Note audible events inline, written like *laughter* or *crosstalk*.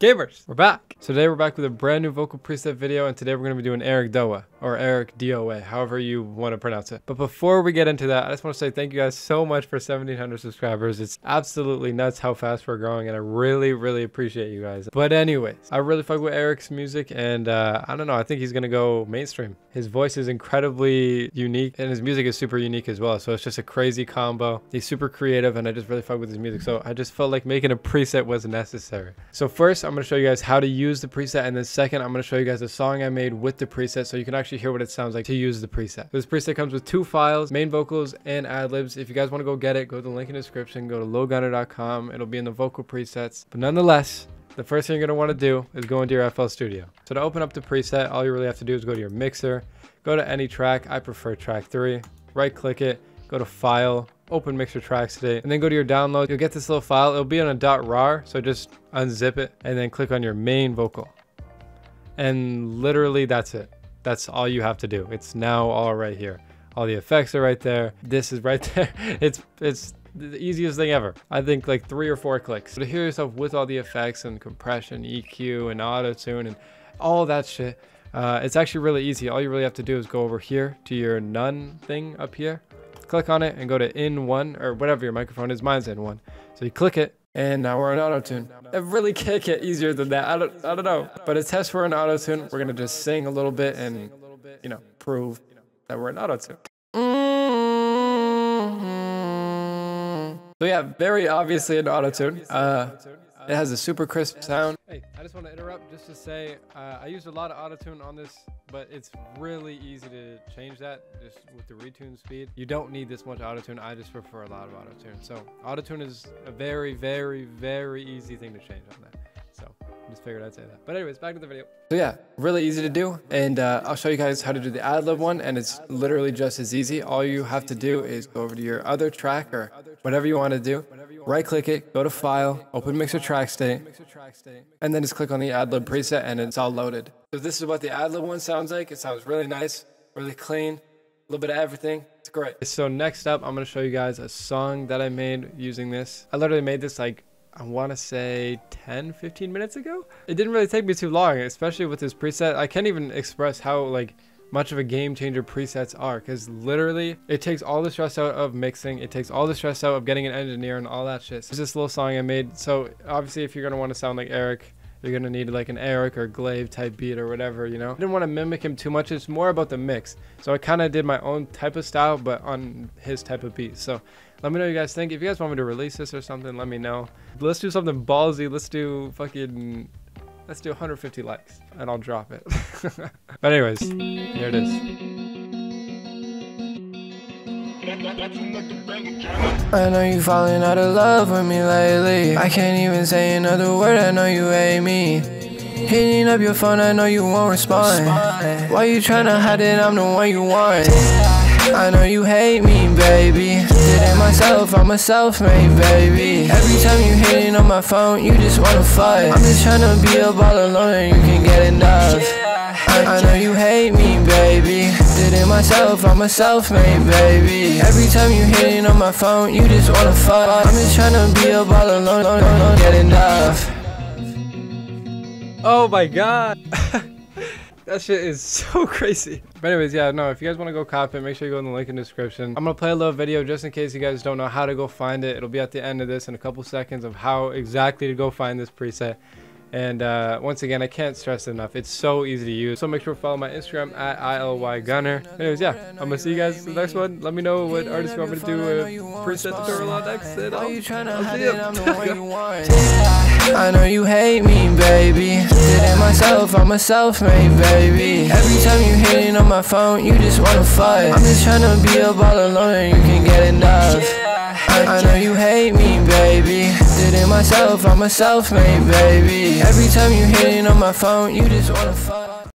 Gamers, we're back. So today we're back with a brand new vocal preset video and today we're going to be doing Eric Doa or Eric DOA, however you want to pronounce it. But before we get into that, I just want to say thank you guys so much for 1700 subscribers. It's absolutely nuts how fast we're growing and I really, really appreciate you guys. But anyways, I really fuck with Eric's music and uh, I don't know, I think he's going to go mainstream. His voice is incredibly unique and his music is super unique as well. So it's just a crazy combo. He's super creative and I just really fuck with his music. So I just felt like making a preset was necessary. So first, I'm going to show you guys how to use the preset and then second, I'm going to show you guys a song I made with the preset so you can actually hear what it sounds like to use the preset. This preset comes with two files, main vocals and ad-libs. If you guys want to go get it, go to the link in the description, go to lilgunnr.com. It'll be in the vocal presets. But nonetheless, the first thing you're going to want to do is go into your FL Studio. So to open up the preset, all you really have to do is go to your mixer, go to any track. I prefer track 3. Right click it, go to File, open Mixer Track state, and then go to your download. You'll get this little file. It'll be on a .rar, so just unzip it and then click on your main vocal. And literally that's it. That's all you have to do. It's now all right here. All the effects are right there. This is right *laughs* there. It's it's the easiest thing ever. I think like three or four clicks. To hear yourself with all the effects and compression, EQ and auto tune and all that shit, uh, it's actually really easy. All you really have to do is go over here to your none thing up here, click on it and go to in one or whatever your microphone is. Mine's in one. So you click it and now we're in auto tune. It really can't get easier than that. I don't, I don't know. But a test for an auto tune. We're going to just sing a little bit and, you know, prove that we're in auto tune. So yeah, very obviously an auto tune. Uh, it has a super crisp sound. Hey, I just want to interrupt just to say uh, I used a lot of autotune on this, but it's really easy to change that just with the retune speed. You don't need this much autotune. I just prefer a lot of autotune. So autotune is a very, very, very easy thing to change on that. So just figured I'd say that. But anyways, back to the video. So yeah, really easy to do. And uh, I'll show you guys how to do the ad lib one. And it's literally just as easy. All you have to do is go over to your other track or whatever you want to do. Right click it, go to file, open mixer track state, and then just click on the ad lib preset and it's all loaded. So this is what the ad lib one sounds like. It sounds really nice, really clean, a little bit of everything. It's great. So next up, I'm to show you guys a song that I made using this. I literally made this like I want to say 10, 15 minutes ago. It didn't really take me too long, especially with this preset. I can't even express how like much of a game changer presets are because literally it takes all the stress out of mixing it takes all the stress out of getting an engineer and all that shit so this little song i made so obviously if you're going to want to sound like eric you're gonna need like an Eric or Glaive type beat or whatever, you know. I didn't want to mimic him too much. It's more about the mix. So I kind of did my own type of style, but on his type of beat. So let me know what you guys think. If you guys want me to release this or something, let me know. Let's do something ballsy. Let's do fucking, let's do 150 likes and I'll drop it. *laughs* but anyways, here it is. I know you falling out of love with me lately. I can't even say another word, I know you hate me. Hitting up your phone, I know you won't respond. Why you tryna hide it? I'm the one you want. I know you hate me, baby. Did it myself, I'm a self-made baby. Every time you hitting on my phone, you just wanna fight. I'm just tryna be up all alone and you can get enough. I, I know you hate me, baby It myself, I'm a self-made baby Every time you hitting on my phone, you just wanna fuck I'm just tryna be up all alone, get enough Oh my god *laughs* That shit is so *laughs* crazy. But anyways, yeah, no, if you guys want to go cop it, make sure you go in the link in the description. I'm going to play a little video just in case you guys don't know how to go find it. It'll be at the end of this in a couple seconds of how exactly to go find this preset. And uh, once again, I can't stress enough. It's so easy to use. So make sure to follow my Instagram at ilygunnr. Anyways, yeah, I'm going to see you guys in the next one. Let me know what artists you want me to do a preset tutorial on next. And I'll, I'll see you. *laughs* *laughs* I know you hate me, baby. Did it myself, I'm a self-made baby. Every time you hitting on my phone, you just wanna fight. I'm just tryna be up all alone and you can get enough. Myself, I'm a self-made baby. Every time you hitting on my phone, you just wanna fight.